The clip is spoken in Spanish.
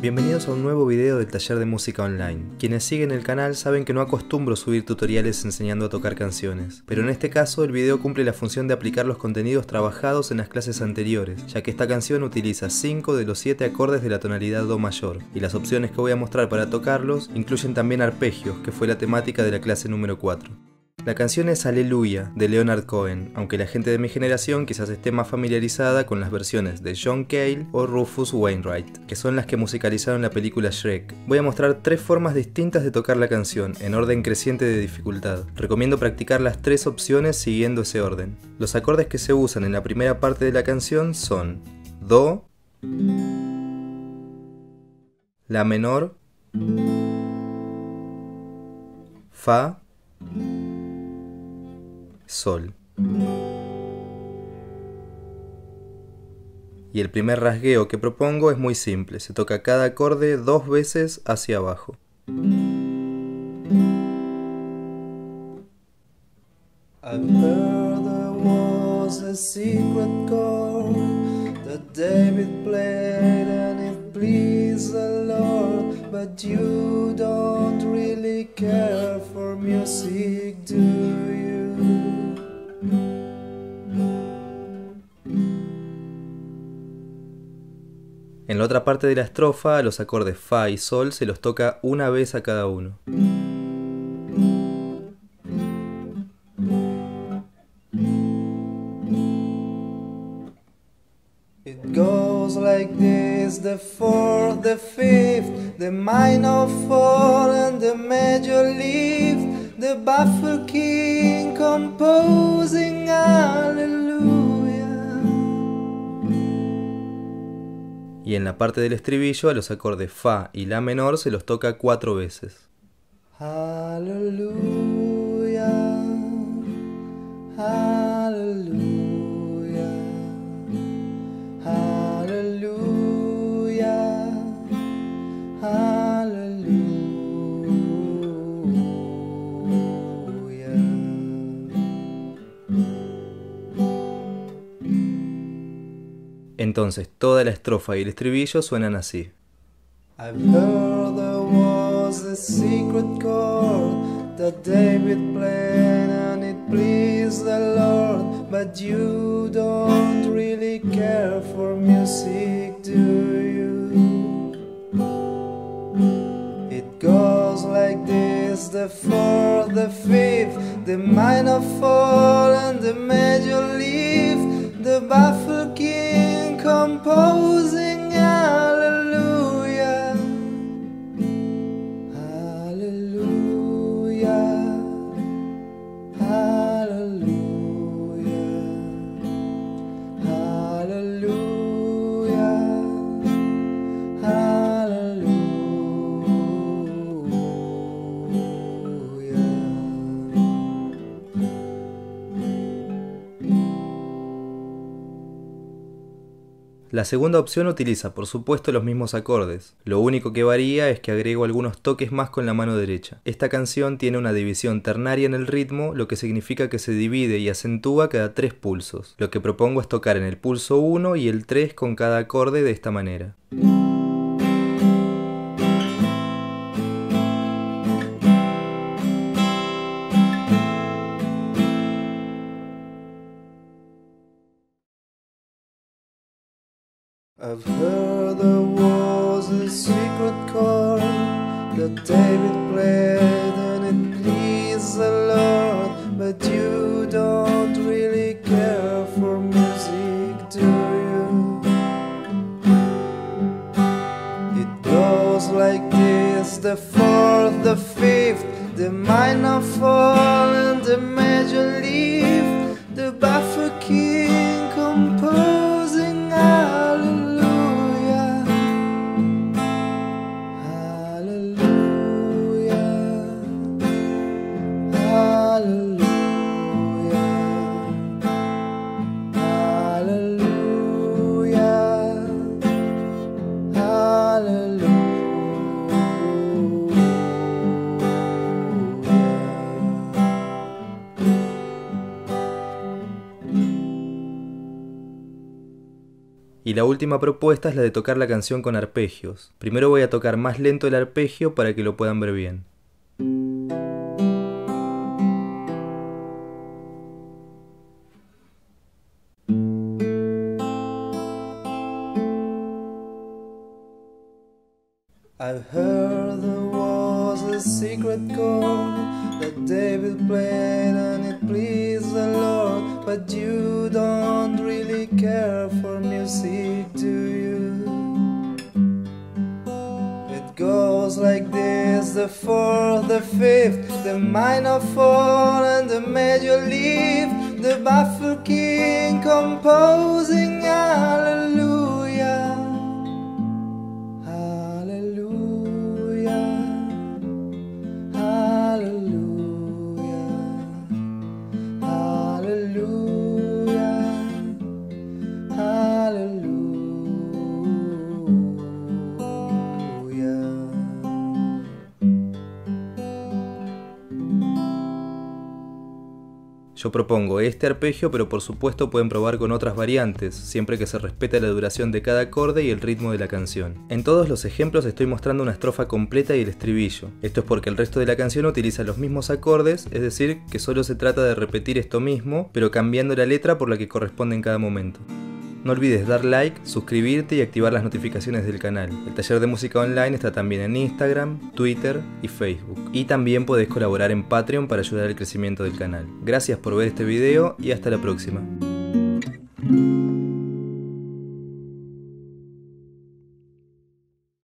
Bienvenidos a un nuevo video del taller de música online. Quienes siguen el canal saben que no acostumbro subir tutoriales enseñando a tocar canciones, pero en este caso el video cumple la función de aplicar los contenidos trabajados en las clases anteriores, ya que esta canción utiliza 5 de los 7 acordes de la tonalidad Do mayor, y las opciones que voy a mostrar para tocarlos incluyen también arpegios, que fue la temática de la clase número 4. La canción es Aleluya de Leonard Cohen, aunque la gente de mi generación quizás esté más familiarizada con las versiones de John Cale o Rufus Wainwright, que son las que musicalizaron la película Shrek. Voy a mostrar tres formas distintas de tocar la canción, en orden creciente de dificultad. Recomiendo practicar las tres opciones siguiendo ese orden. Los acordes que se usan en la primera parte de la canción son Do, La menor, Fa, Sol. Y el primer rasgueo que propongo es muy simple, se toca cada acorde dos veces hacia abajo. But you don't really care for music, En la otra parte de la estrofa, los acordes Fa y Sol se los toca una vez a cada uno. It goes like this, the fourth, the fifth, the minor fall and the major lift, the baffled king composing y en la parte del estribillo a los acordes Fa y La menor se los toca cuatro veces. Entonces toda la estrofa y el estribillo suenan así. I've heard there was a secret chord that David played and it pleased the Lord, but you don't really care for music, do you? It goes like this, the fourth, the fifth, the minor fall and the major lift, the king composing La segunda opción utiliza por supuesto los mismos acordes, lo único que varía es que agrego algunos toques más con la mano derecha. Esta canción tiene una división ternaria en el ritmo, lo que significa que se divide y acentúa cada tres pulsos. Lo que propongo es tocar en el pulso 1 y el 3 con cada acorde de esta manera. I've heard there was a secret chord that David played and it pleased the Lord, but you don't really care for music, do you? It goes like this, the fourth, the fifth, the minor fall and the major lift, the buffer Y la última propuesta es la de tocar la canción con arpegios. Primero voy a tocar más lento el arpegio para que lo puedan ver bien. Was a secret chord that David played and it pleased the Lord, but you don't really care for music, do you? It goes like this the fourth, the fifth, the minor fall, and the major leave, the baffled king composing hallelujah. Yo propongo este arpegio, pero por supuesto pueden probar con otras variantes, siempre que se respete la duración de cada acorde y el ritmo de la canción. En todos los ejemplos estoy mostrando una estrofa completa y el estribillo. Esto es porque el resto de la canción utiliza los mismos acordes, es decir, que solo se trata de repetir esto mismo, pero cambiando la letra por la que corresponde en cada momento. No olvides dar like, suscribirte y activar las notificaciones del canal. El taller de música online está también en Instagram, Twitter y Facebook. Y también podés colaborar en Patreon para ayudar al crecimiento del canal. Gracias por ver este video y hasta la próxima.